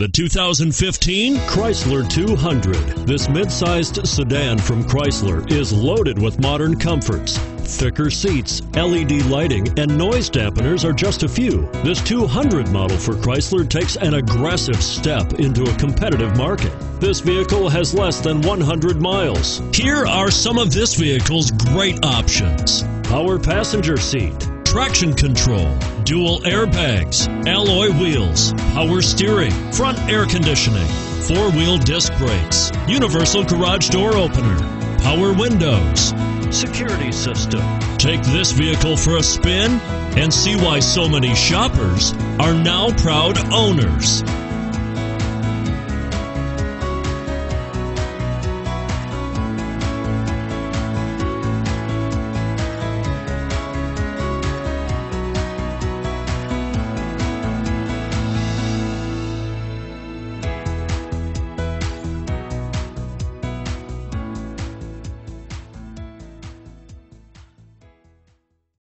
The 2015 Chrysler 200. This mid-sized sedan from Chrysler is loaded with modern comforts. Thicker seats, LED lighting, and noise dampeners are just a few. This 200 model for Chrysler takes an aggressive step into a competitive market. This vehicle has less than 100 miles. Here are some of this vehicle's great options. Power passenger seat, traction control, dual airbags, alloy wheels, power steering, front air conditioning, four-wheel disc brakes, universal garage door opener, power windows, security system. Take this vehicle for a spin and see why so many shoppers are now proud owners.